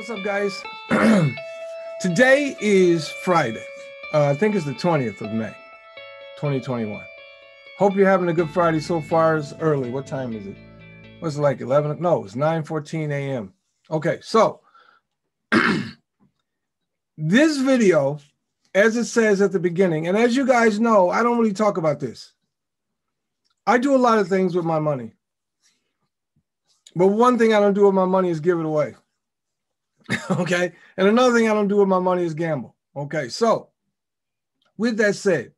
what's up, guys? Today is Friday. Uh, I think it's the 20th of May, 2021. Hope you're having a good Friday so far. It's early. What time is it? What's it like? 11? No, it's 9 14 a.m. Okay, so this video, as it says at the beginning, and as you guys know, I don't really talk about this. I do a lot of things with my money. But one thing I don't do with my money is give it away. okay. And another thing I don't do with my money is gamble. Okay. So, with that said,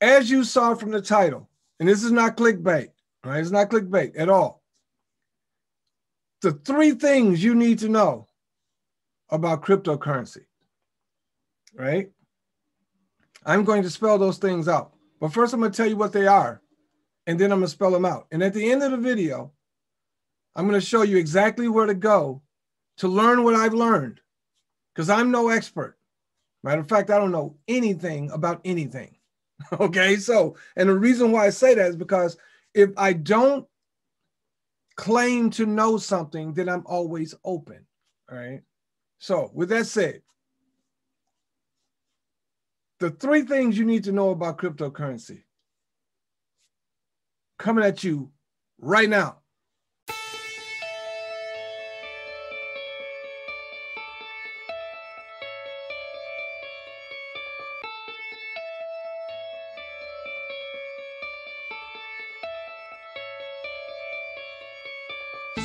as you saw from the title, and this is not clickbait, right? It's not clickbait at all. The three things you need to know about cryptocurrency, right? I'm going to spell those things out. But first, I'm going to tell you what they are, and then I'm going to spell them out. And at the end of the video, I'm going to show you exactly where to go to learn what I've learned because I'm no expert. Matter of fact, I don't know anything about anything. okay. So, and the reason why I say that is because if I don't claim to know something, then I'm always open. All right. So, with that said, the three things you need to know about cryptocurrency coming at you right now.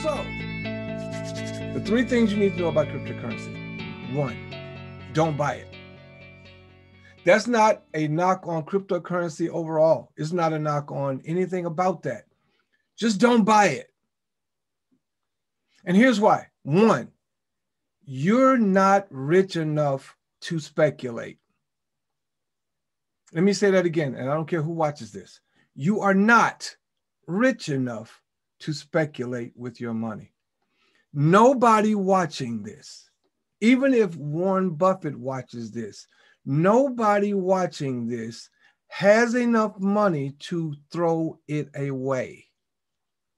So, the three things you need to know about cryptocurrency. One, don't buy it. That's not a knock on cryptocurrency overall. It's not a knock on anything about that. Just don't buy it. And here's why. One, you're not rich enough to speculate. Let me say that again, and I don't care who watches this. You are not rich enough to speculate with your money. Nobody watching this, even if Warren Buffett watches this, nobody watching this has enough money to throw it away.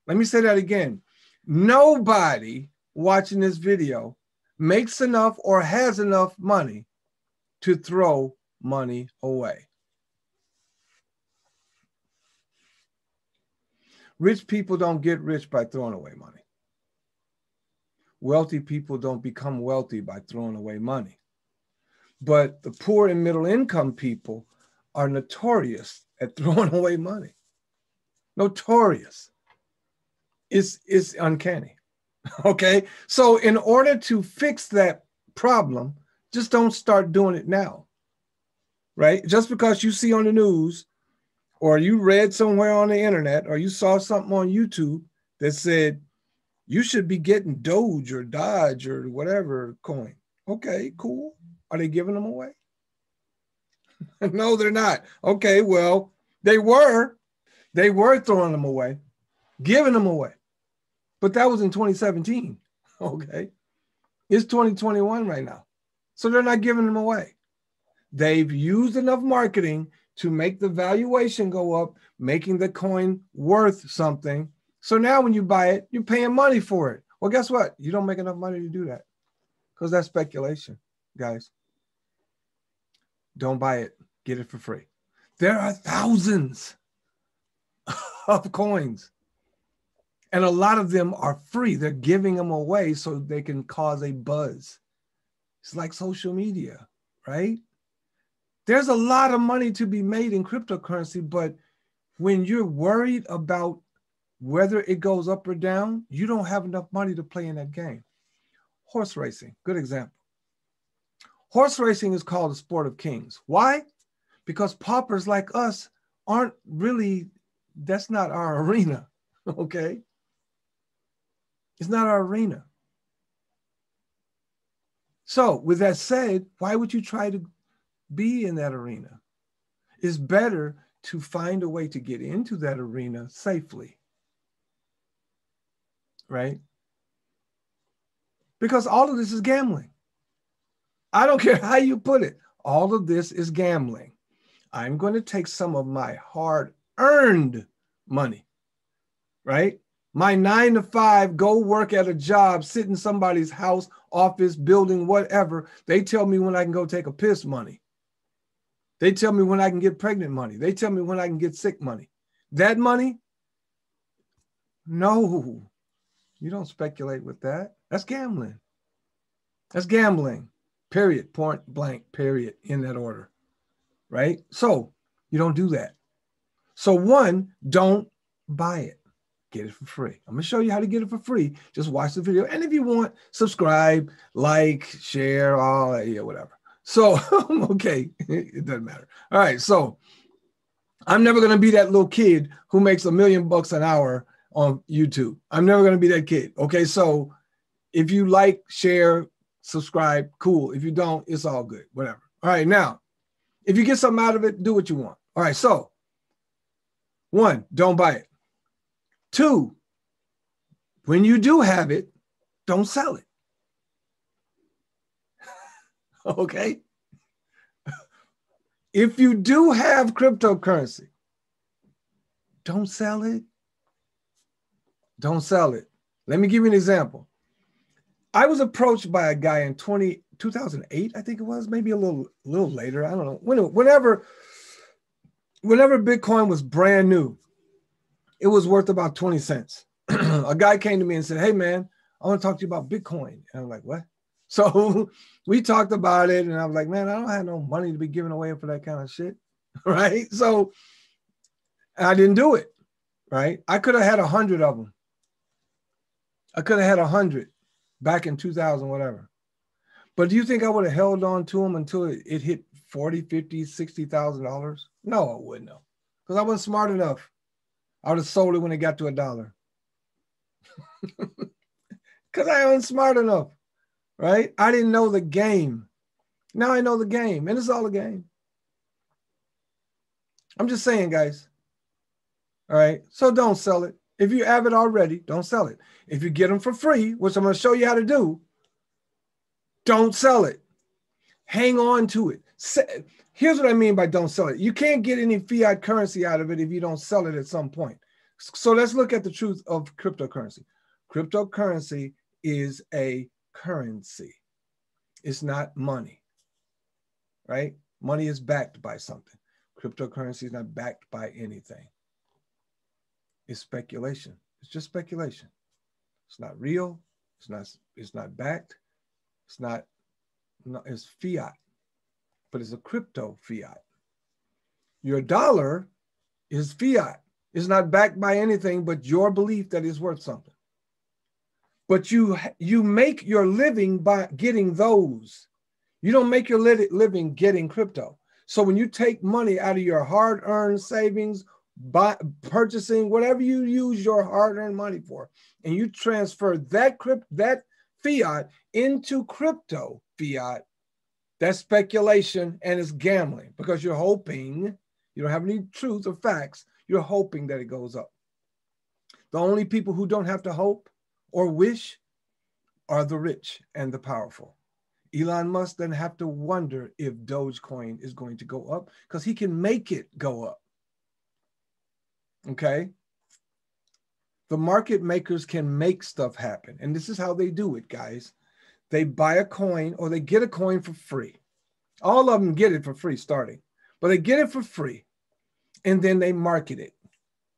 Let me say that again. Nobody watching this video makes enough or has enough money to throw money away. Rich people don't get rich by throwing away money. Wealthy people don't become wealthy by throwing away money. But the poor and middle income people are notorious at throwing away money. Notorious. It's, it's uncanny. Okay. So, in order to fix that problem, just don't start doing it now. Right? Just because you see on the news or you read somewhere on the internet or you saw something on YouTube that said you should be getting Doge or Dodge or whatever coin. Okay, cool. Are they giving them away? no, they're not. Okay, well, they were. They were throwing them away, giving them away. But that was in 2017. Okay. It's 2021 right now. So they're not giving them away. They've used enough marketing to make the valuation go up, making the coin worth something. So now when you buy it, you're paying money for it. Well, guess what? You don't make enough money to do that because that's speculation, guys. Don't buy it, get it for free. There are thousands of coins, and a lot of them are free. They're giving them away so they can cause a buzz. It's like social media, right? There's a lot of money to be made in cryptocurrency, but when you're worried about whether it goes up or down, you don't have enough money to play in that game. Horse racing, good example. Horse racing is called the sport of kings. Why? Because paupers like us aren't really, that's not our arena, okay? It's not our arena. So, with that said, why would you try to be in that arena. It's better to find a way to get into that arena safely. Right? Because all of this is gambling. I don't care how you put it, all of this is gambling. I'm going to take some of my hard earned money, right? My nine to five, go work at a job, sit in somebody's house, office, building, whatever. They tell me when I can go take a piss money. They tell me when I can get pregnant money. They tell me when I can get sick money. That money? No, you don't speculate with that. That's gambling. That's gambling, period, point blank, period, in that order. Right? So you don't do that. So, one, don't buy it. Get it for free. I'm gonna show you how to get it for free. Just watch the video. And if you want, subscribe, like, share, all that, yeah, whatever. So, okay, it doesn't matter. All right, so I'm never gonna be that little kid who makes a million bucks an hour on YouTube. I'm never gonna be that kid. Okay, so if you like, share, subscribe, cool. If you don't, it's all good, whatever. All right, now, if you get something out of it, do what you want. All right, so one, don't buy it. Two, when you do have it, don't sell it. okay? If you do have cryptocurrency, don't sell it. Don't sell it. Let me give you an example. I was approached by a guy in 20, 2008, I think it was, maybe a little, little later. I don't know. When, whenever, whenever Bitcoin was brand new, it was worth about 20 cents. a guy came to me and said, Hey, man, I want to talk to you about Bitcoin. And I'm like, What? So we talked about it, and I was like, Man, I don't have no money to be giving away for that kind of shit. Right. So I didn't do it. Right. I could have had a hundred of them. I could have had a hundred back in 2000, whatever. But do you think I would have held on to them until it, it hit 40, 50, 60,000 dollars? No, I wouldn't have. Because I wasn't smart enough. I would have sold it when it got to a dollar. Because I wasn't smart enough, right? I didn't know the game. Now I know the game, and it's all a game. I'm just saying, guys. All right. So don't sell it. If you have it already, don't sell it. If you get them for free, which I'm going to show you how to do, don't sell it. Hang on to it. Here's what I mean by don't sell it. You can't get any fiat currency out of it if you don't sell it at some point. So let's look at the truth of cryptocurrency. Cryptocurrency is a currency. It's not money, right? Money is backed by something. Cryptocurrency is not backed by anything. It's speculation. It's just speculation. It's not real. It's not. It's not backed. It's not. No, it's fiat but it's a crypto fiat. Your dollar is fiat. It's not backed by anything but your belief that it's worth something. But you you make your living by getting those. You don't make your living getting crypto. So when you take money out of your hard-earned savings, by purchasing whatever you use your hard-earned money for, and you transfer that crypt that fiat into crypto fiat, that's speculation and it's gambling because you're hoping, you don't have any truth or facts, you're hoping that it goes up. The only people who don't have to hope or wish are the rich and the powerful. Elon Musk then have to wonder if Dogecoin is going to go up because he can make it go up. Okay. The market makers can make stuff happen. And this is how they do it, guys they buy a coin or they get a coin for free. All of them get it for free starting, but they get it for free. And then they market it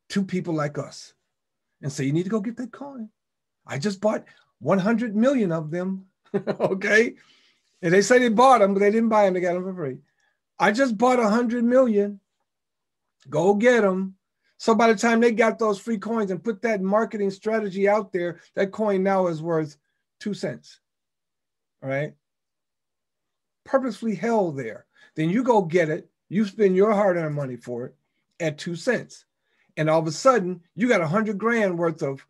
to people like us and say, you need to go get that coin. I just bought 100 million of them. okay. And they say they bought them, but they didn't buy them. They got them for free. I just bought 100 million. Go get them. So by the time they got those free coins and put that marketing strategy out there, that coin now is worth two cents right? Purposefully held there. Then you go get it, you spend your hard earned money for it at two cents. And all of a sudden, you got a hundred grand worth of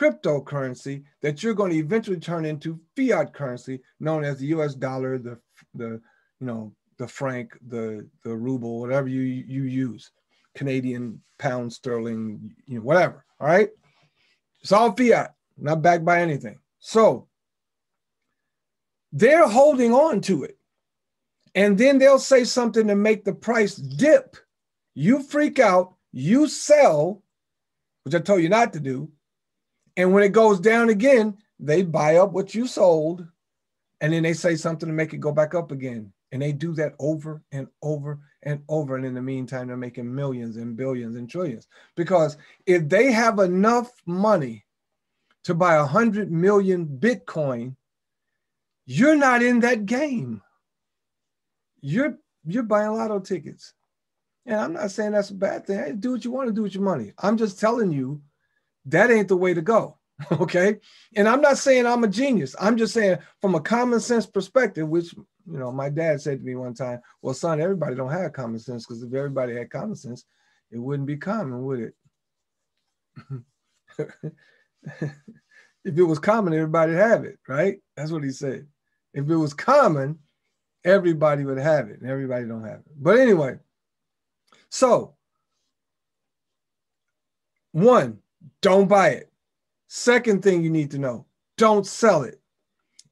cryptocurrency that you're going to eventually turn into fiat currency known as the US dollar, the, the you know, the franc, the, the ruble, whatever you, you use, Canadian pound sterling, you know, whatever. All right. It's all fiat, not backed by anything. So they're holding on to it. And then they'll say something to make the price dip. You freak out, you sell, which I told you not to do. And when it goes down again, they buy up what you sold and then they say something to make it go back up again. And they do that over and over and over. And in the meantime, they're making millions and billions and trillions. Because if they have enough money to buy a hundred million Bitcoin, you're not in that game. You're you're buying lotto tickets. And I'm not saying that's a bad thing. Hey, do what you want to do with your money. I'm just telling you that ain't the way to go. Okay. And I'm not saying I'm a genius. I'm just saying from a common sense perspective, which you know, my dad said to me one time, Well, son, everybody don't have common sense because if everybody had common sense, it wouldn't be common, would it? if it was common, everybody have it, right? That's what he said. If it was common, everybody would have it, and everybody don't have it. But anyway, so one, don't buy it. Second thing you need to know, don't sell it.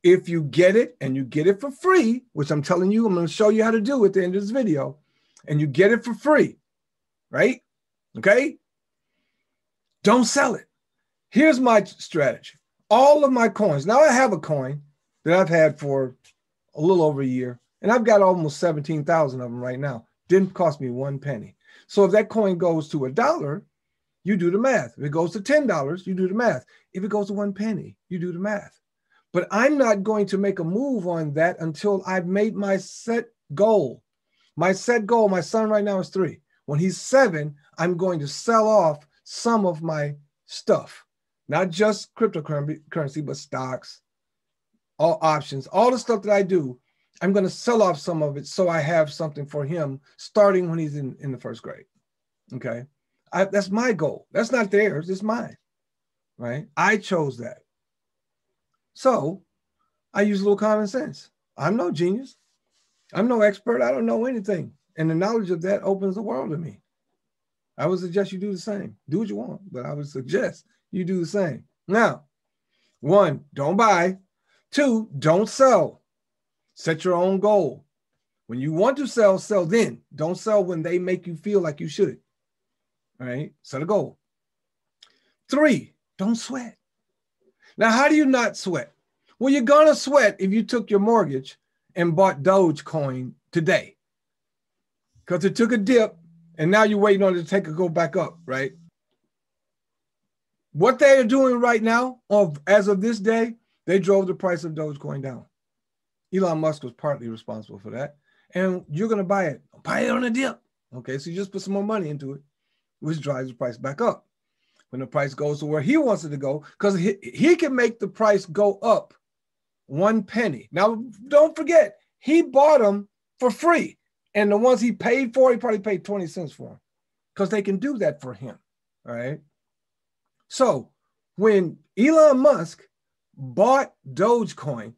If you get it and you get it for free, which I'm telling you, I'm going to show you how to do at the end of this video, and you get it for free, right? Okay? Don't sell it. Here's my strategy. All of my coins. Now I have a coin that I've had for a little over a year, and I've got almost 17,000 of them right now. Didn't cost me one penny. So if that coin goes to a dollar, you do the math. If it goes to $10, you do the math. If it goes to one penny, you do the math. But I'm not going to make a move on that until I've made my set goal. My set goal, my son right now is three. When he's seven, I'm going to sell off some of my stuff not just cryptocurrency, but stocks, all options, all the stuff that I do. I'm going to sell off some of it so I have something for him starting when he's in, in the first grade. Okay. I, that's my goal. That's not theirs, it's mine. Right. I chose that. So I use a little common sense. I'm no genius. I'm no expert. I don't know anything. And the knowledge of that opens the world to me. I would suggest you do the same. Do what you want, but I would suggest you do the same. Now, one, don't buy. Two, don't sell. Set your own goal. When you want to sell, sell then. Don't sell when they make you feel like you should. Right, set a goal. Three, don't sweat. Now, how do you not sweat? Well, you're gonna sweat if you took your mortgage and bought Dogecoin today. Because it took a dip and now you're waiting on it to take a go back up, right? What they are doing right now, of as of this day, they drove the price of Dogecoin down. Elon Musk was partly responsible for that. And you're to buy it. Buy it on a dip. Okay, so you just put some more money into it, which drives the price back up. When the price goes to where he wants it to go, because he, he can make the price go up one penny. Now, don't forget, he bought them for free. And the ones he paid for, he probably paid 20 cents for them because they can do that for him. All right. So when Elon Musk bought Dogecoin,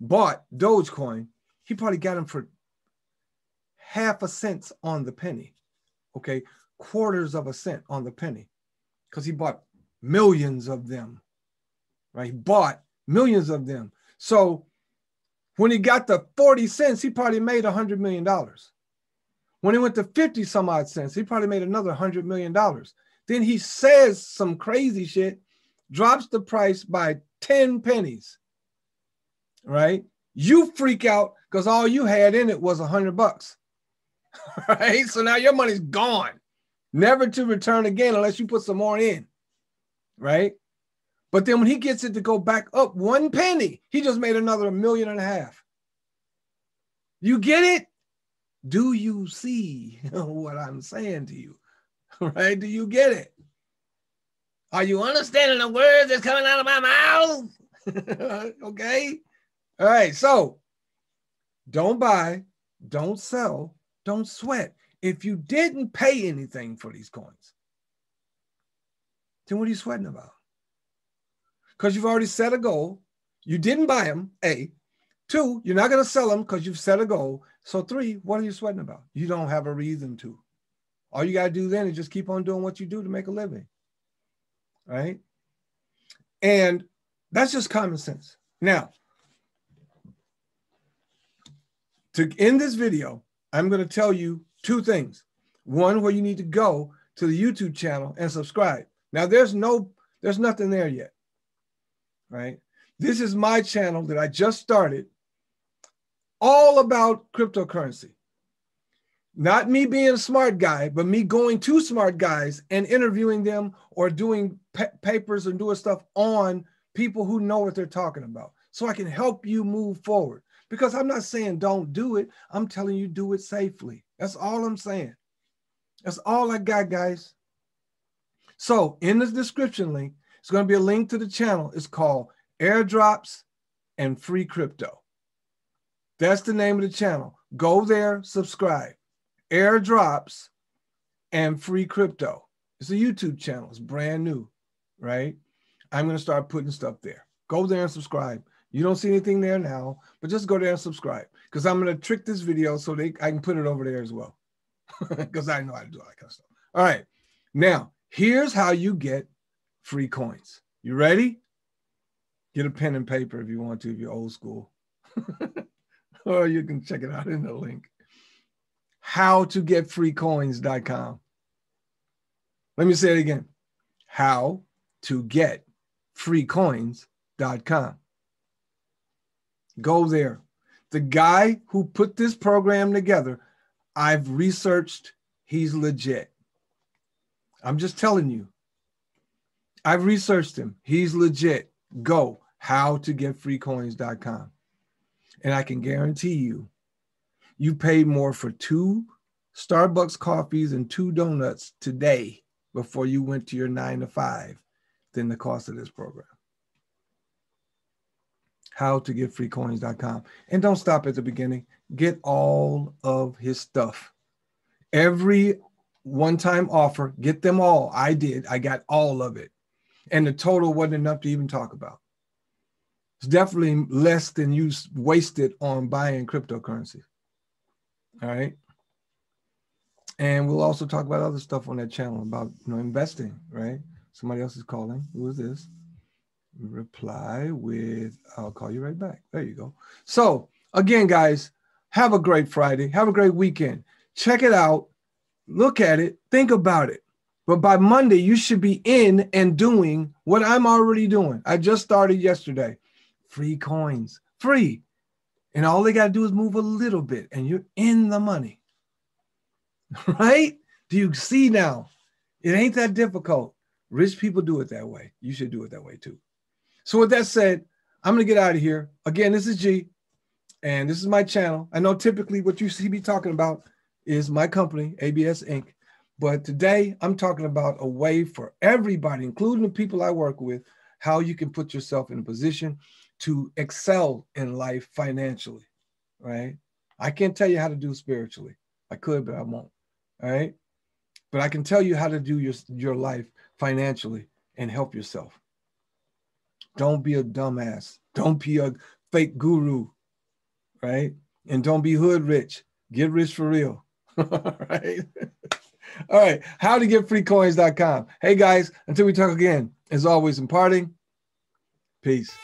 bought Dogecoin, he probably got them for half a cent on the penny. Okay, quarters of a cent on the penny, because he bought millions of them. Right, he bought millions of them. So when he got the 40 cents, he probably made a hundred million dollars. When he went to 50 some odd cents, he probably made another hundred million dollars. Then he says some crazy shit, drops the price by 10 pennies. Right? You freak out because all you had in it was a hundred bucks. Right? So now your money's gone, never to return again unless you put some more in. Right? But then when he gets it to go back up one penny, he just made another million and a half. You get it? Do you see what I'm saying to you? right? Do you get it? Are you understanding the words that's coming out of my mouth? okay. All right. So don't buy, don't sell, don't sweat. If you didn't pay anything for these coins, then what are you sweating about? Because you've already set a goal. You didn't buy them, A. Two, you're not going to sell them because you've set a goal. So, three, what are you sweating about? You don't have a reason to. All you got to do then is just keep on doing what you do to make a living. Right. And that's just common sense. Now, to end this video, I'm going to tell you two things. One, where you need to go to the YouTube channel and subscribe. Now, there's no There's nothing there yet. Right? This is my channel that I just started, all about cryptocurrency. Not me being a smart guy, but me going to smart guys and interviewing them or doing pa- papers and doing stuff on people who know what they're talking about so I can help you move forward. Because I'm not saying don't do it, I'm telling you do it safely. That's all I'm saying. That's all I got, guys. So in the description link, it's going to be a link to the channel. It's called Airdrops and Free Crypto. That's the name of the channel. Go there, subscribe. Airdrops and Free Crypto. It's a YouTube channel. It's brand new, right? I'm going to start putting stuff there. Go there and subscribe. You don't see anything there now, but just go there and subscribe because I'm going to trick this video so they I can put it over there as well because I know how to do all that kind of stuff. All right. Now, here's how you get free coins. You ready? Get a pen and paper if you want to, if you're old school. or you can check it out in the link. How to get freecoins.com. Let me say it again. How to get free freecoins.com. Go there. The guy who put this program together, I've researched, he's legit. I'm just telling you. I've researched him. He's legit. Go how to get freecoins.com. And I can guarantee you, you paid more for two Starbucks coffees and two donuts today before you went to your nine to five than the cost of this program. How to get. And don't stop at the beginning. Get all of his stuff. Every one time offer, get them all. I did. I got all of it. And the total wasn't enough to even talk about. It's definitely less than you wasted on buying cryptocurrency. All right. And we'll also talk about other stuff on that channel about you know investing, right? Somebody else is calling. Who is this? Reply with I'll call you right back. There you go. So again, guys, have a great Friday. Have a great weekend. Check it out. Look at it. Think about it. But by Monday, you should be in and doing what I'm already doing. I just started yesterday. Free coins, free. And all they got to do is move a little bit and you're in the money. Right? Do you see now? It ain't that difficult. Rich people do it that way. You should do it that way too. So, with that said, I'm going to get out of here. Again, this is G, and this is my channel. I know typically what you see me talking about is my company, ABS Inc. But today I'm talking about a way for everybody, including the people I work with, how you can put yourself in a position to excel in life financially, right? I can't tell you how to do spiritually. I could, but I won't. All right. But I can tell you how to do your, your life financially and help yourself. Don't be a dumbass. Don't be a fake guru, right? And don't be hood rich. Get rich for real. right? All right. How to get freecoins.com. Hey guys, until we talk again, as always, in parting, peace.